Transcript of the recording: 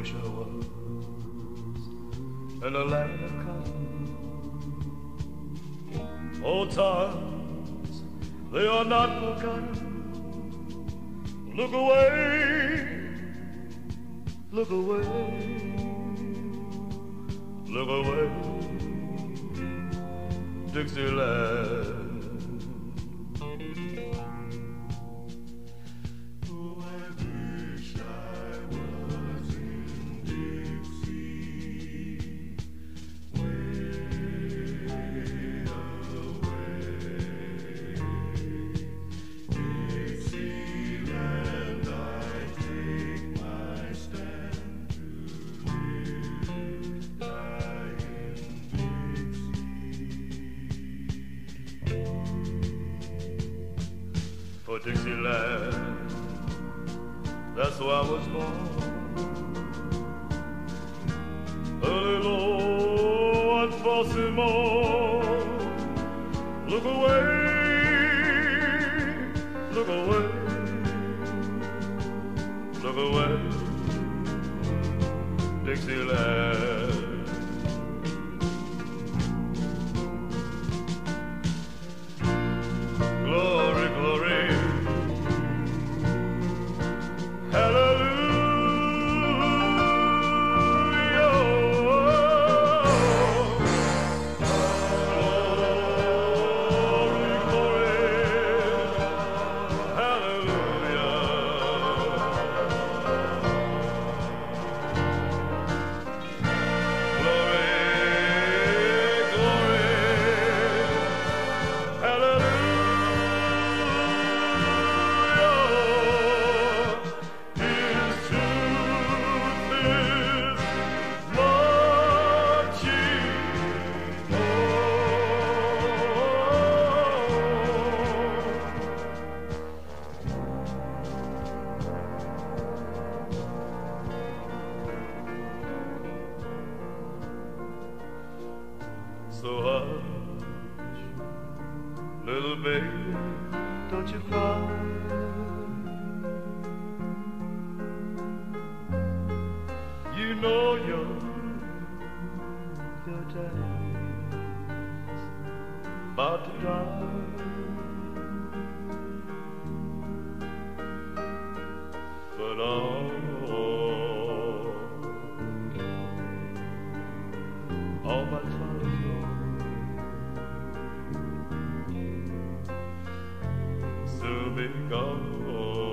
I was in a land of cotton. Old times, they are not forgotten. Look away, look away, look away, Dixieland. For Dixieland. That's where I was born. And Baltimore. Look away, look away, look away, Dixieland. So hush, little baby, don't you cry. You know your your daddy's about to die. Soon be gone.